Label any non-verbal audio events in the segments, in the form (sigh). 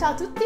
Ciao a tutti!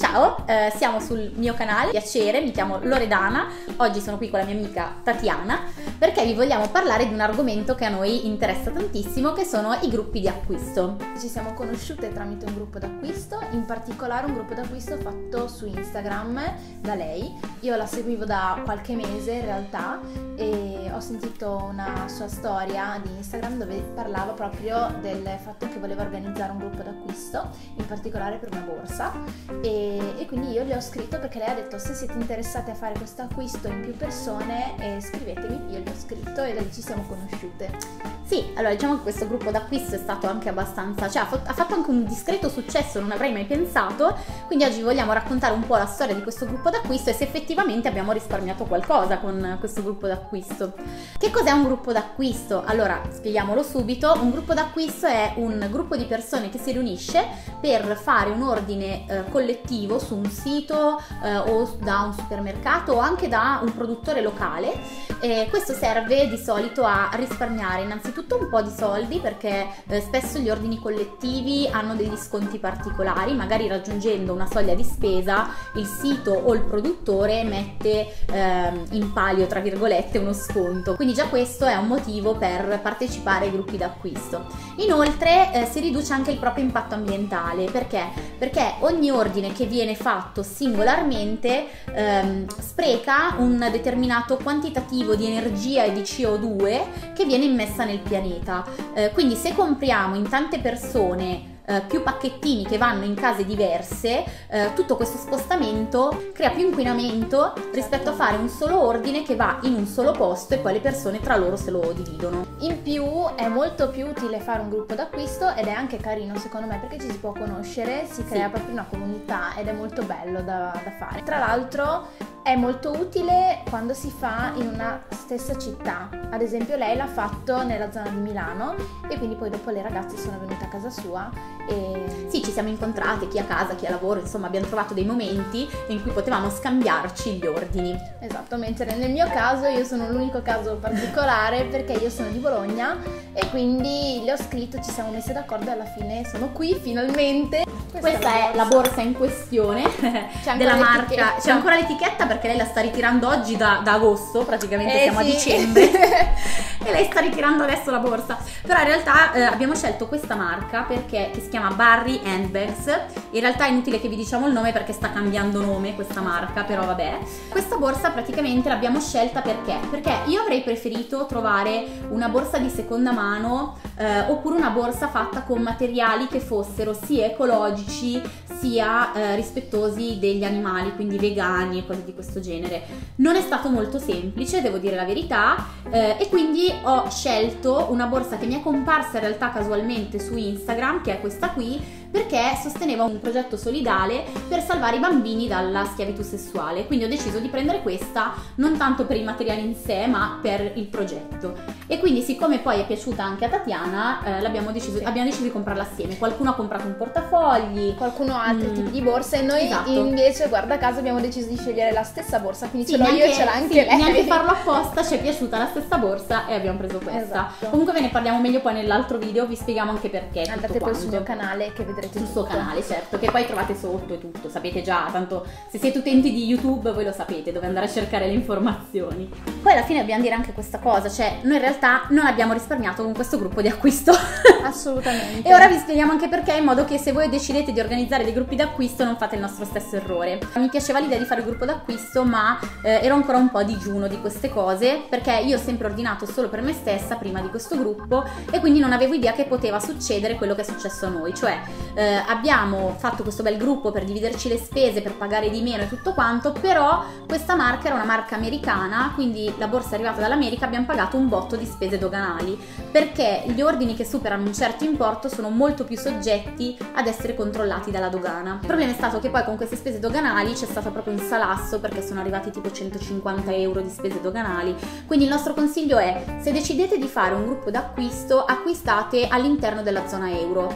Ciao, eh, siamo sul mio canale, piacere, mi chiamo Loredana, oggi sono qui con la mia amica Tatiana perché vi vogliamo parlare di un argomento che a noi interessa tantissimo che sono i gruppi di acquisto. Ci siamo conosciute tramite un gruppo d'acquisto, in particolare un gruppo d'acquisto fatto su Instagram da lei. Io la seguivo da qualche mese in realtà e ho sentito una sua storia di Instagram dove parlava proprio del fatto che voleva organizzare un gruppo d'acquisto, in particolare per una borsa e, e, quindi io gli ho scritto perché lei ha detto se siete interessati a fare questo acquisto in più persone eh, scrivetemi, io ho scritto e ci siamo conosciute. Sì, allora diciamo che questo gruppo d'acquisto è stato anche abbastanza, cioè ha fatto anche un discreto successo, non avrei mai pensato, quindi oggi vogliamo raccontare un po' la storia di questo gruppo d'acquisto e se effettivamente abbiamo risparmiato qualcosa con questo gruppo d'acquisto. Che cos'è un gruppo d'acquisto? Allora, spieghiamolo subito, un gruppo d'acquisto è un gruppo di persone che si riunisce per fare un ordine eh, collettivo su un sito eh, o da un supermercato o anche da un produttore locale. E questo serve di solito a risparmiare innanzitutto un po' di soldi perché eh, spesso gli ordini collettivi hanno degli sconti particolari, magari raggiungendo una soglia di spesa il sito o il produttore mette eh, in palio tra virgolette uno sconto, quindi già questo è un motivo per partecipare ai gruppi d'acquisto. Inoltre eh, si riduce anche il proprio impatto ambientale perché? Perché ogni ordine che viene fatto singolarmente ehm, spreca un determinato quantitativo di energia e di CO2 che viene immessa nel pianeta. Eh, quindi se compriamo in tante persone eh, più pacchettini che vanno in case diverse, eh, tutto questo spostamento crea più inquinamento rispetto a fare un solo ordine che va in un solo posto e poi le persone tra loro se lo dividono. In più è molto più utile fare un gruppo d'acquisto ed è anche carino secondo me perché ci si può conoscere, si crea sì. proprio una comunità ed è molto bello da, da fare. Tra l'altro è molto utile quando si fa in una stessa città. Ad esempio lei l'ha fatto nella zona di Milano e quindi poi dopo le ragazze sono venute a casa sua e... Sì, ci siamo incontrate, chi a casa, chi a lavoro, insomma abbiamo trovato dei momenti in cui potevamo scambiarci gli ordini. Esatto, mentre nel mio caso io sono l'unico caso particolare perché io sono di Bologna e quindi le ho scritto, ci siamo messe d'accordo e alla fine sono qui finalmente. Questa, Questa è la borsa in questione (laughs) della marca. C'è ancora l'etichetta perché lei la sta ritirando oggi da, da agosto, praticamente eh, siamo sì. a dicembre. (laughs) e lei sta ritirando adesso la borsa. Però in realtà eh, abbiamo scelto questa marca perché si chiama Barry Handbags. In realtà è inutile che vi diciamo il nome perché sta cambiando nome questa marca, però vabbè. Questa borsa praticamente l'abbiamo scelta perché? Perché io avrei preferito trovare una borsa di seconda mano eh, oppure una borsa fatta con materiali che fossero sia ecologici sia eh, rispettosi degli animali, quindi vegani e cose di questo genere. Non è stato molto semplice, devo dire la verità, eh, e quindi ho scelto una borsa che mi è comparsa in realtà casualmente su Instagram, che è questa qui, perché sosteneva un progetto solidale per salvare i bambini dalla schiavitù sessuale. Quindi ho deciso di prendere questa non tanto per i materiali in sé, ma per il progetto. E quindi, siccome poi è piaciuta anche a Tatiana, eh, deciso, sì. abbiamo deciso di comprarla assieme. Qualcuno ha comprato un portafogli, qualcuno ha altri mm. tipi di borse, e noi esatto. invece, guarda caso, abbiamo deciso di scegliere la stessa borsa. Quindi sì, ce l'ho io e ce l'ha anche sì, lei. Neanche farlo apposta, ci è piaciuta la stessa borsa e abbiamo preso questa. Esatto. Comunque ve ne parliamo meglio poi nell'altro video, vi spieghiamo anche perché. Andate poi sul mio canale che vedrete vedrete sul suo canale, certo, che poi trovate sotto e tutto, sapete già, tanto se siete utenti di YouTube voi lo sapete, dove andare a cercare le informazioni. Poi alla fine dobbiamo dire anche questa cosa, cioè noi in realtà non abbiamo risparmiato con questo gruppo di acquisto. (laughs) Assolutamente. e ora vi spieghiamo anche perché, in modo che se voi decidete di organizzare dei gruppi d'acquisto non fate il nostro stesso errore. Mi piaceva l'idea di fare il gruppo d'acquisto, ma eh, ero ancora un po' digiuno di queste cose, perché io ho sempre ordinato solo per me stessa prima di questo gruppo e quindi non avevo idea che poteva succedere quello che è successo a noi, cioè eh, abbiamo fatto questo bel gruppo per dividerci le spese, per pagare di meno e tutto quanto, però questa marca era una marca americana, quindi la borsa è arrivata dall'America, abbiamo pagato un botto di spese doganali, perché gli ordini che superano un certo importo sono molto più soggetti ad essere controllati dalla dogana. Il problema è stato che poi con queste spese doganali c'è stato proprio un salasso perché sono arrivati tipo 150 euro di spese doganali, quindi il nostro consiglio è se decidete di fare un gruppo d'acquisto acquistate all'interno della zona euro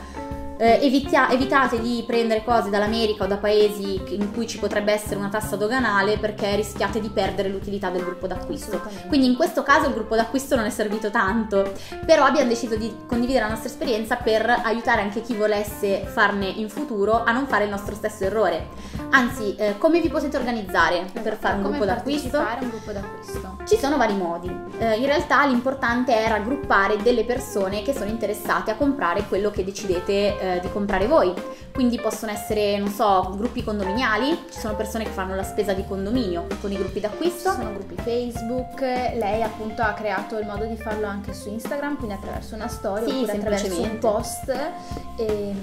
eh, evitia- evitate di prendere cose dall'America o da paesi in cui ci potrebbe essere una tassa doganale perché rischiate di perdere l'utilità del gruppo d'acquisto. Quindi in questo caso il gruppo d'acquisto non è servito tanto, però abbiamo deciso di condividere la nostra esperienza per aiutare anche chi volesse farne in futuro a non fare il nostro stesso errore. Anzi, eh, come vi potete organizzare per Esatto, fare un come gruppo d'acquisto? un gruppo d'acquisto. Ci sono vari modi. Eh, in realtà l'importante è raggruppare delle persone che sono interessate a comprare quello che decidete eh, di comprare voi. Quindi possono essere, non so, gruppi condominiali, ci sono persone che fanno la spesa di condominio con i gruppi Ci d'acquisto. sono gruppi Facebook, lei appunto ha creato il modo di farlo anche su Instagram, quindi attraverso una storia Sì, oppure attraverso un post. E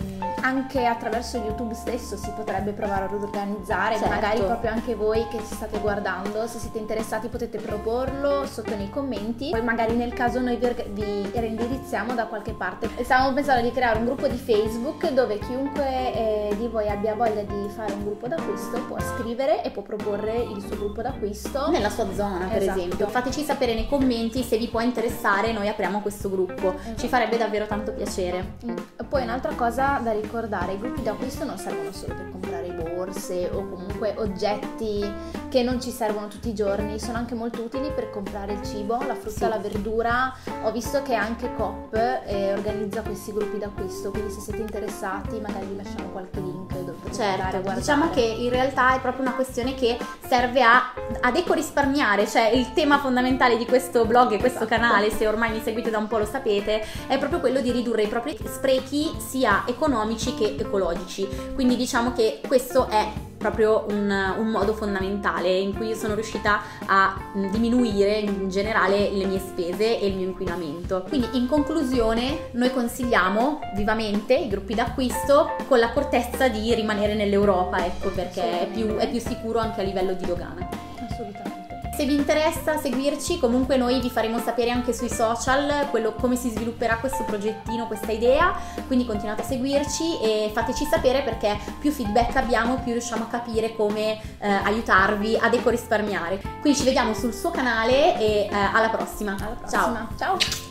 anche attraverso YouTube stesso si potrebbe provare ad organizzare, Certo. magari proprio anche voi che ci state guardando, se siete interessati potete proporlo sotto nei commenti, poi magari nel caso noi vi, vi reindirizziamo da qualche parte. Stavamo pensando di creare un gruppo di Facebook dove chiunque eh, di voi abbia voglia di fare un gruppo d'acquisto può scrivere e può proporre il suo gruppo d'acquisto. Nella sua zona, per Esatto. esempio. Fateci sapere nei commenti se vi può interessare, noi apriamo questo gruppo. Ci Esatto. farebbe davvero tanto piacere. Mm, Poi un'altra cosa da ricordare, i gruppi d'acquisto non servono solo per comprare borse o comunque oggetti che non ci servono tutti i giorni, sono anche molto utili per comprare il cibo, la frutta, Sì. la verdura. Ho visto che anche Coop eh, organizza questi gruppi d'acquisto, quindi se siete interessati magari vi lasciamo qualche link a Certo, diciamo che in realtà è proprio una questione che serve a, ad ecorisparmiare, cioè il tema fondamentale di questo blog e questo Esatto. canale, se ormai mi seguite da un po' lo sapete, è proprio quello di ridurre i propri sprechi sia economici che ecologici. Quindi diciamo che questo è proprio un, un modo fondamentale in cui sono riuscita a diminuire in generale le mie spese e il mio inquinamento. Quindi in conclusione noi consigliamo vivamente i gruppi d'acquisto con l'accortezza di rimanere nell'Europa, ecco perché è più, è più sicuro anche a livello di dogana. Assolutamente. Se vi interessa seguirci, comunque noi vi faremo sapere anche sui social quello- come si svilupperà questo progettino, questa idea, quindi continuate a seguirci e fateci sapere perché più feedback abbiamo, più riusciamo a capire come eh, aiutarvi ad ecorisparmiare. Quindi ci vediamo sul suo canale e eh, alla prossima. Alla Ciao! prossima. Ciao.